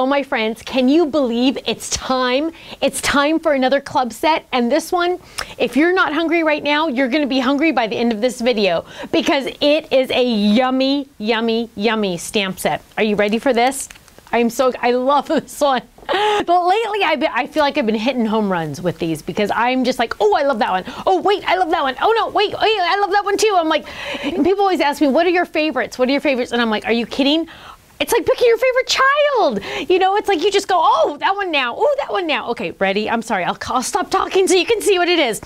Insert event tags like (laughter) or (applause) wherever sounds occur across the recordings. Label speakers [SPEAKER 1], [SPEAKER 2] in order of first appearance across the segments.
[SPEAKER 1] Hello, my friends. Can you believe it's time? It's time for another club set. And this one, if you're not hungry right now, you're going to be hungry by the end of this video because it is a yummy, yummy, yummy stamp set. Are you ready for this? I'm so, I love (laughs) this one. But lately, been, I feel like I've been hitting home runs with these because I'm just like, oh, I love that one. Oh, wait, I love that one. Oh, no, wait, wait I love that one too. I'm like, people always ask me, what are your favorites? What are your favorites? And I'm like, are you kidding? It's like picking your favorite child. You know, it's like you just go, oh, that one now. Oh, that one now. Okay, ready? I'm sorry. I'll, I'll stop talking so you can see what it is.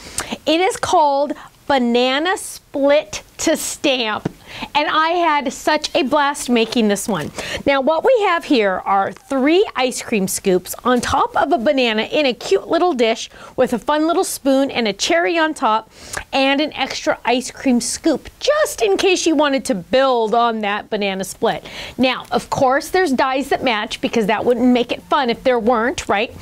[SPEAKER 1] It is called Banana Split to Stamp and I had such a blast making this one. Now what we have here are three ice cream scoops on top of a banana in a cute little dish with a fun little spoon and a cherry on top and an extra ice cream scoop just in case you wanted to build on that banana split. Now of course there's dies that match because that wouldn't make it fun if there weren't, right?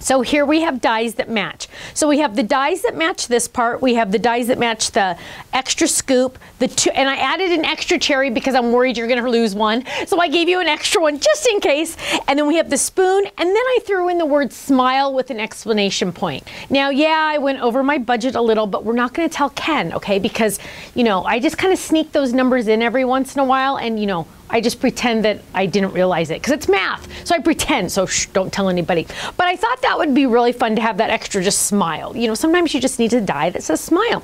[SPEAKER 1] So here we have dies that match. So we have the dies that match this part. We have the dies that match the extra scoop. The two, and I added an extra cherry because I'm worried you're going to lose one. So I gave you an extra one just in case. And then we have the spoon. And then I threw in the word smile with an explanation point. Now, yeah, I went over my budget a little, but we're not going to tell Ken, okay? Because, you know, I just kind of sneak those numbers in every once in a while. And, you know, I just pretend that I didn't realize it because it's math. So I pretend. So shh, don't tell anybody. But I thought that would be really fun to have that extra just smile. You know, sometimes you just need a die that says smile.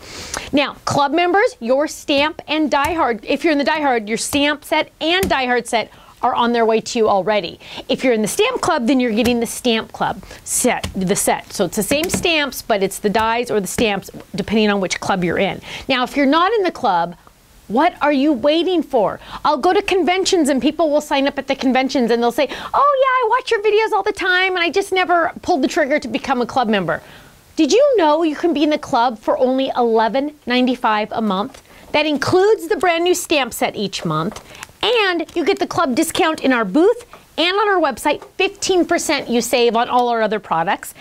[SPEAKER 1] Now, club members, your stamp and die hard. If you're in the die hard, your stamp set and die hard set are on their way to you already. If you're in the stamp club, then you're getting the stamp club set, the set. So it's the same stamps, but it's the dies or the stamps depending on which club you're in. Now, if you're not in the club, what are you waiting for? I'll go to conventions and people will sign up at the conventions and they'll say, Oh, yeah, I watch your videos all the time and I just never pulled the trigger to become a club member. Did you know you can be in the club for only $11.95 a month? That includes the brand new stamp set each month, and you get the club discount in our booth and on our website, 15% you save on all our other products.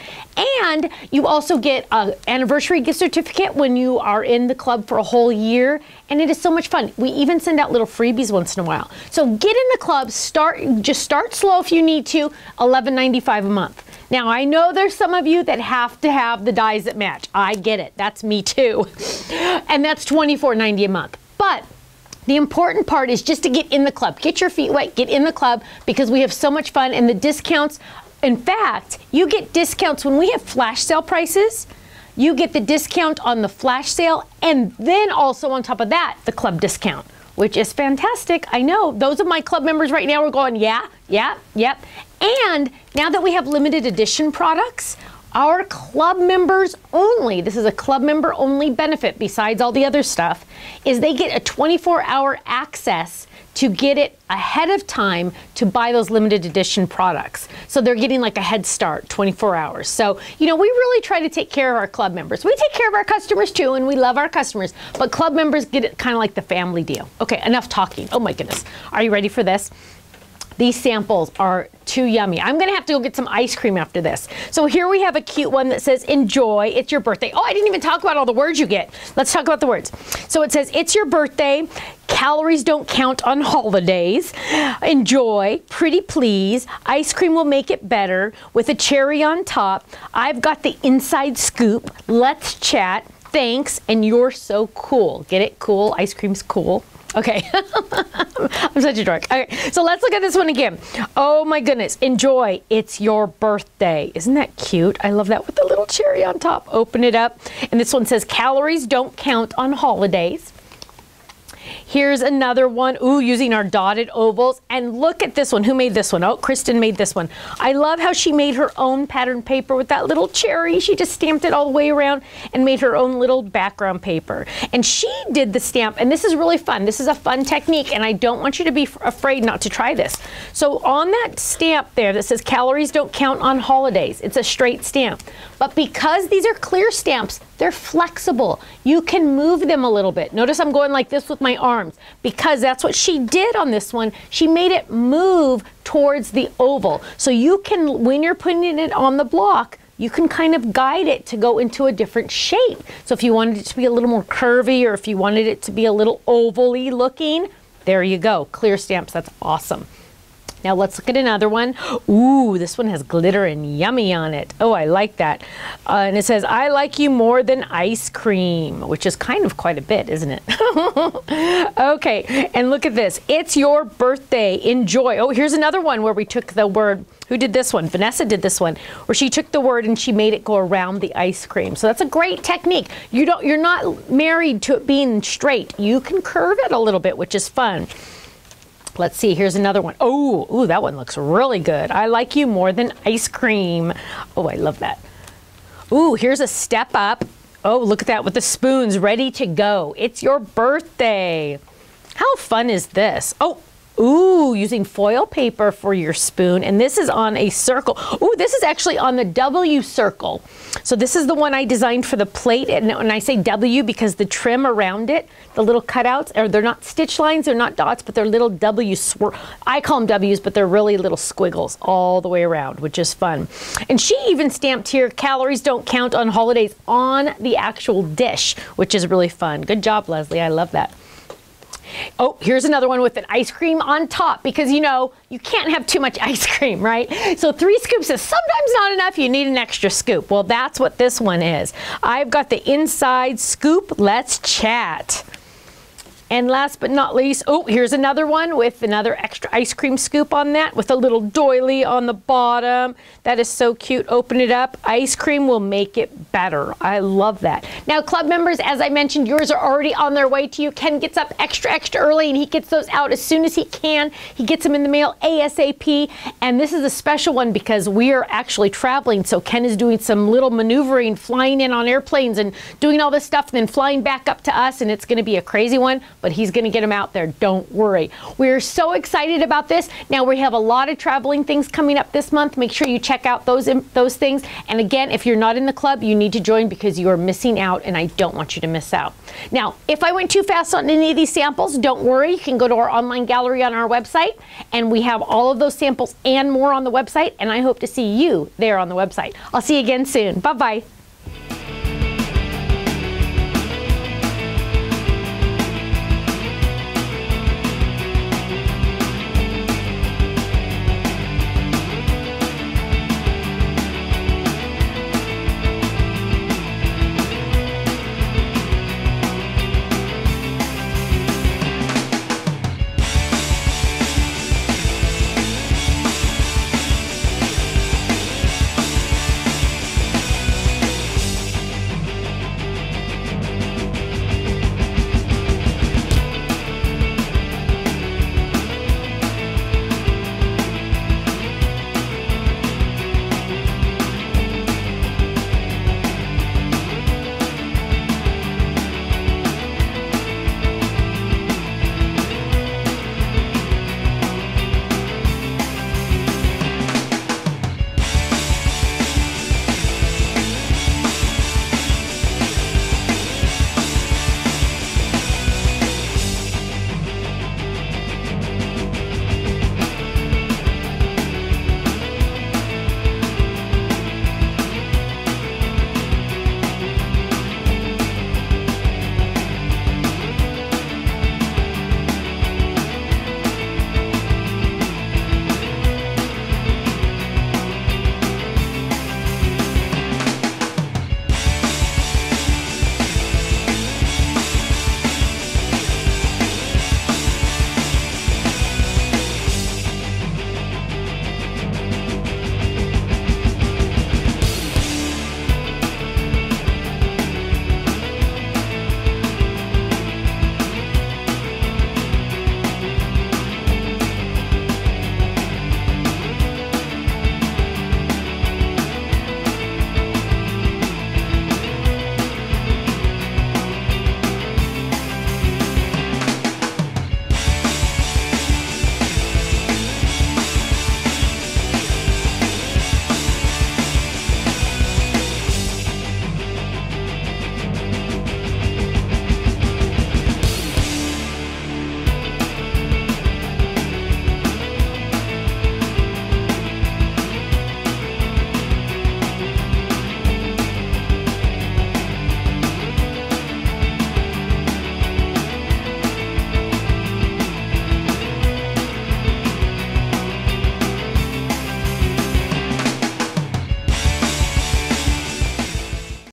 [SPEAKER 1] And you also get an anniversary gift certificate when you are in the club for a whole year. And it is so much fun. We even send out little freebies once in a while. So get in the club, start just start slow if you need to, $11.95 a month. Now I know there's some of you that have to have the dies that match. I get it. That's me too. (laughs) And that's $24.90 a month. But the important part is just to get in the club. Get your feet wet, get in the club because we have so much fun and the discounts. In fact, you get discounts when we have flash sale prices. You get the discount on the flash sale and then also on top of that, the club discount, which is fantastic. I know those of my club members right now are going, yeah, yeah, yep. And now that we have limited edition products, our club members only, this is a club member only benefit besides all the other stuff, is they get a 24 hour access to get it ahead of time to buy those limited edition products. So they're getting like a head start 24 hours. So, you know, we really try to take care of our club members. We take care of our customers too, and we love our customers, but club members get it kind of like the family deal. Okay, enough talking. Oh my goodness. Are you ready for this? These samples are too yummy. I'm gonna have to go get some ice cream after this. So here we have a cute one that says, enjoy, it's your birthday. Oh, I didn't even talk about all the words you get. Let's talk about the words. So it says, it's your birthday, calories don't count on holidays, enjoy, pretty please, ice cream will make it better, with a cherry on top, I've got the inside scoop, let's chat, thanks, and you're so cool. Get it? Cool, ice cream's cool. Okay. (laughs) I'm such a dork. Okay, so let's look at this one again. Oh my goodness. Enjoy. It's your birthday. Isn't that cute? I love that with the little cherry on top. Open it up. And this one says calories don't count on holidays. Here's another one. Ooh, using our dotted ovals. And look at this one. Who made this one? Oh, Kristen made this one. I love how she made her own pattern paper with that little cherry. She just stamped it all the way around and made her own little background paper. And she did the stamp, and this is really fun. This is a fun technique, and I don't want you to be afraid not to try this. So on that stamp there that says calories don't count on holidays, it's a straight stamp. But because these are clear stamps, they're flexible. You can move them a little bit. Notice I'm going like this with my arms because that's what she did on this one. She made it move towards the oval. So you can, when you're putting it on the block, you can kind of guide it to go into a different shape. So if you wanted it to be a little more curvy or if you wanted it to be a little ovally looking, there you go. Clear stamps, that's awesome. Now let's look at another one. Ooh, this one has glitter and yummy on it. Oh, I like that. Uh, and it says, I like you more than ice cream, which is kind of quite a bit, isn't it? (laughs) okay, and look at this. It's your birthday. Enjoy. Oh, here's another one where we took the word. Who did this one? Vanessa did this one, where she took the word and she made it go around the ice cream. So that's a great technique. You don't. You're not married to it being straight. You can curve it a little bit, which is fun. Let's see, here's another one. Oh, ooh, that one looks really good. I like you more than ice cream. Oh, I love that. Ooh, here's a step up. Oh, look at that with the spoons ready to go. It's your birthday. How fun is this? Oh, Ooh, using foil paper for your spoon. And this is on a circle. Ooh, this is actually on the W circle. So this is the one I designed for the plate. And when I say W, because the trim around it, the little cutouts, are they're not stitch lines, they're not dots, but they're little W swir I call them W's, but they're really little squiggles all the way around, which is fun. And she even stamped here, calories don't count on holidays on the actual dish, which is really fun. Good job, Leslie. I love that. Oh, here's another one with an ice cream on top because you know you can't have too much (laughs) ice cream, right? So three scoops is sometimes not enough. You need an extra scoop. Well, that's what this one is. I've got the inside scoop. Let's chat. And last but not least, oh, here's another one with another extra ice cream scoop on that with a little doily on the bottom. That is so cute. Open it up. Ice cream will make it better. I love that. Now, club members, as I mentioned, yours are already on their way to you. Ken gets up extra, extra early and he gets those out as soon as he can. He gets them in the mail ASAP. And this is a special one because we are actually traveling. So Ken is doing some little maneuvering, flying in on airplanes and doing all this stuff, and then flying back up to us. And it's going to be a crazy one but he's going to get them out there. Don't worry. We're so excited about this. Now we have a lot of traveling things coming up this month. Make sure you check out those those things. And again, if you're not in the club, you need to join because you are missing out, and I don't want you to miss out. Now, if I went too fast on any of these samples, don't worry. You can go to our online gallery on our website, and we have all of those samples and more on the website. And I hope to see you there on the website. I'll see you again soon. Bye bye.